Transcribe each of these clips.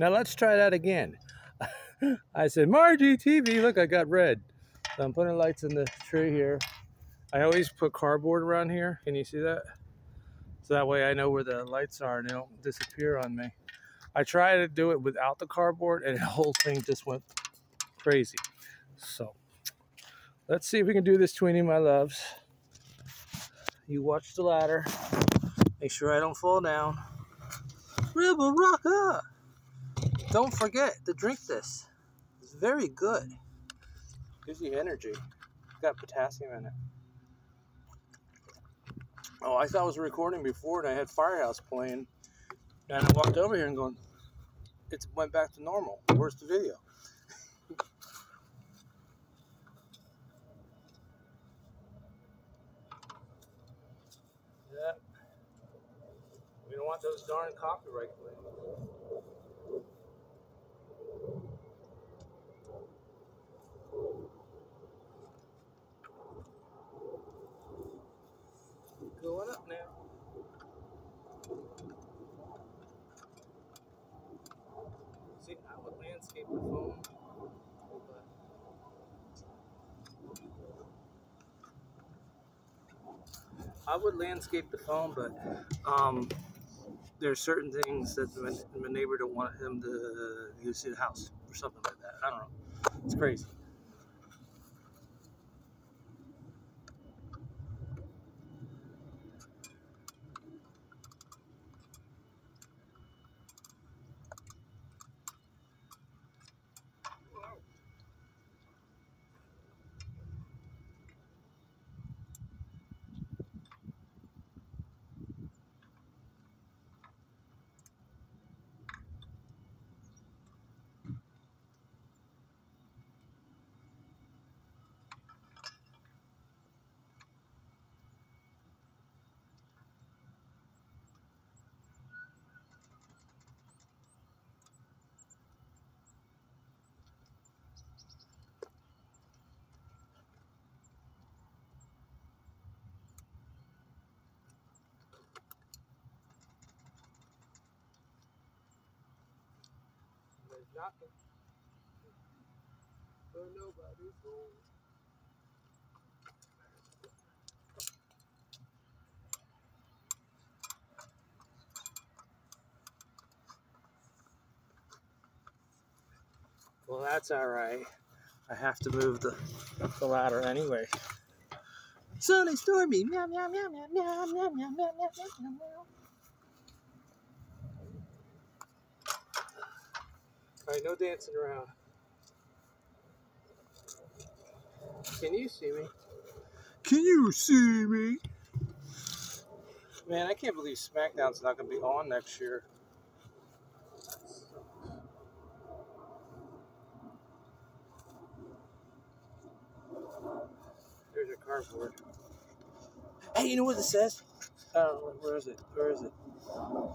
Now let's try that again. I said, Margie TV, look, I got red. So I'm putting lights in the tree here. I always put cardboard around here. Can you see that? So that way I know where the lights are and they don't disappear on me. I tried to do it without the cardboard and the whole thing just went crazy. So let's see if we can do this, Tweeny, my loves. You watch the ladder. Make sure I don't fall down. Rebel Rocker! Don't forget to drink this. It's very good. Gives you energy. got potassium in it. Oh, I thought I was recording before and I had Firehouse playing. And I walked over here and going, it went back to normal. Where's the video? yeah. We don't want those darn copyright claims. Going up now. See, I would landscape the phone. but- I would landscape the phone, but um, there's certain things that my, my neighbor don't want him to see the house or something like that. I don't know. It's crazy. Knocking. But nobody's home. Well, that's all right. I have to move the, the ladder anyway. Sunny, stormy, meow, meow, meow, meow, meow, meow, meow, meow, meow, meow, All right, no dancing around. Can you see me? Can you see me? Man, I can't believe SmackDown's not going to be on next year. There's your cardboard. Hey, you know what it says? Oh, where is it? Where is it?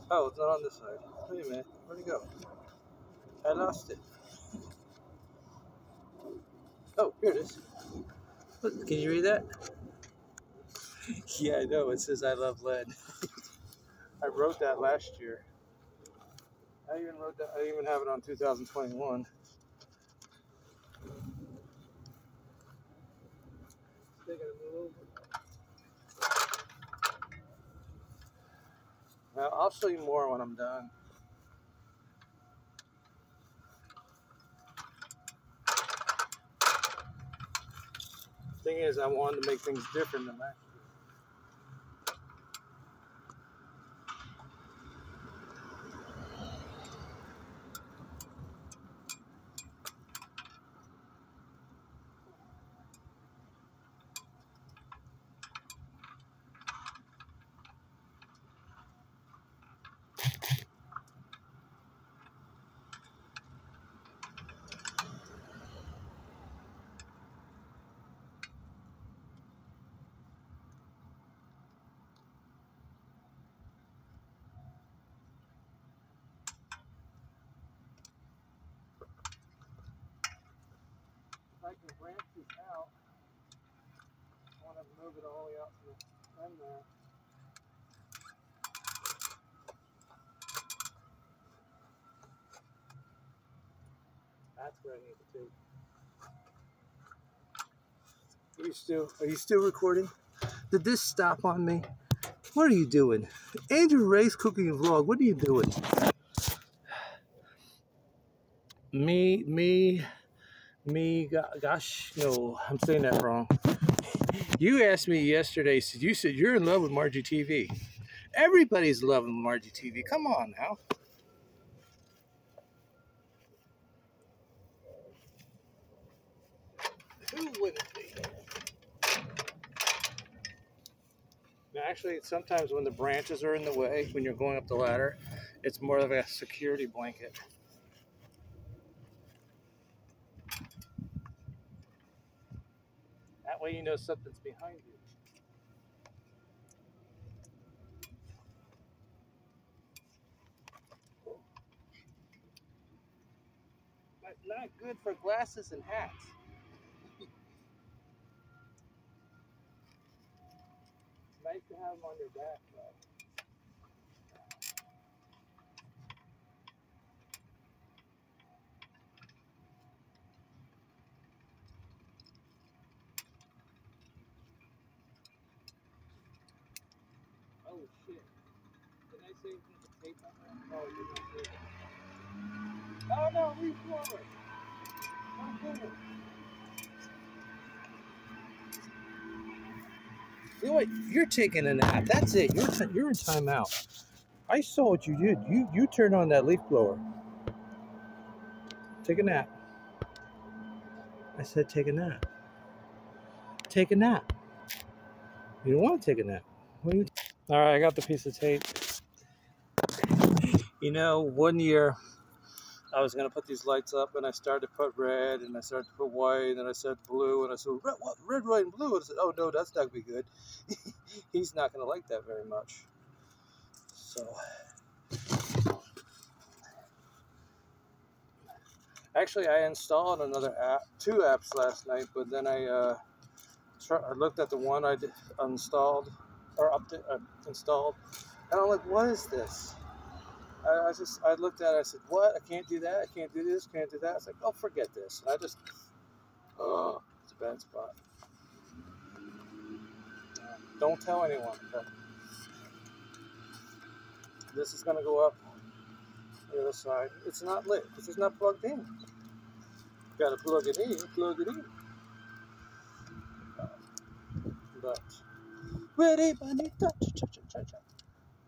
Oh, it's not on this side. Wait a minute. Where'd it go? I lost it. Oh, here it is. Look, can you read that? yeah, I know. It says I love lead. I wrote that last year. I even wrote that. I even have it on 2021. They're gonna move over. Well, I'll show you more when I'm done. Thing is, I wanted to make things different than last year. If I can branch this out, I want to move it all the way out to there. That's where I need the tape. Are you still are you still recording? Did this stop on me? What are you doing? Andrew Ray's cooking vlog. What are you doing? Me, me, me, gosh, no, I'm saying that wrong. You asked me yesterday, you said you're in love with Margie TV. Everybody's loving Margie TV. Come on now. Who wouldn't be? Now, actually, sometimes when the branches are in the way, when you're going up the ladder, it's more of a security blanket. That way you know something's behind you. But not good for glasses and hats. nice to have them on your back. Did the tape? Oh, you didn't say that. Oh no, leave forward. Don't do it. You know what? You're taking a nap. That's it. You're you're in timeout. I saw what you did. You you turned on that leaf blower. Take a nap. I said take a nap. Take a nap. You don't want to take a nap. All right, I got the piece of tape. You know, one year I was gonna put these lights up, and I started to put red, and I started to put white, and then I said blue, and I said red, what, red, white, and blue. And I said, oh no, that's not gonna be good. He's not gonna like that very much. So, actually, I installed another app, two apps last night, but then I uh, I looked at the one I installed or up uh, installed, and I'm like, what is this? I, I, just I looked at it. I said, "What? I can't do that. I can't do this. Can't do that." I was like, "Oh, forget this." And I just, oh, it's a bad spot. Don't tell anyone. This is gonna go up the other side. It's not lit because it's not plugged in. You Got to plug it in. Plug it in. But ready.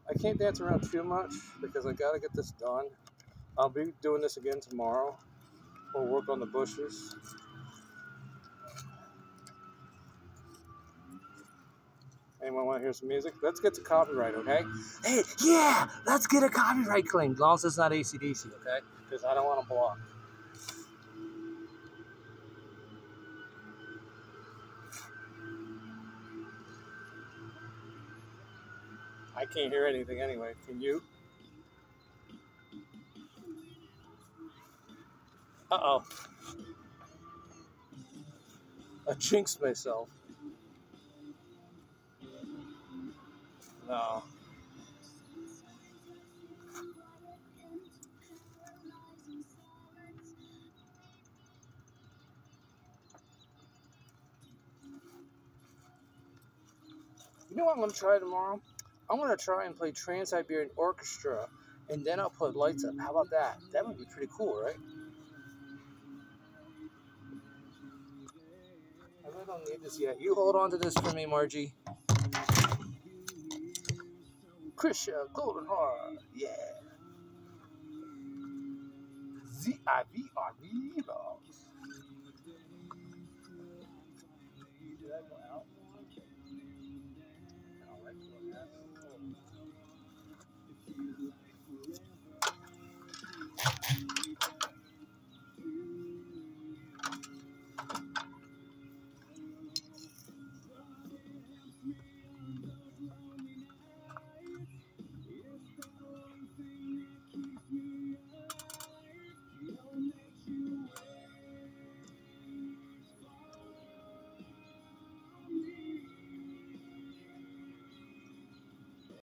I can't dance around too much because I got to get this done. I'll be doing this again tomorrow. We'll work on the bushes. Anyone want to hear some music? Let's get to copyright, okay? Hey, yeah, let's get a copyright claim, as long as it's not ACDC, okay? Because I don't want to block. I can't hear anything anyway. Can you? Uh oh. I jinxed myself. No. You know what I'm to try tomorrow? I'm gonna try and play Trans Siberian Orchestra, and then I'll put lights up. How about that? That would be pretty cool, right? I really don't need this yet. You hold on to this for me, Margie. Krisha Golden Heart, yeah. Z-I-V-R-V,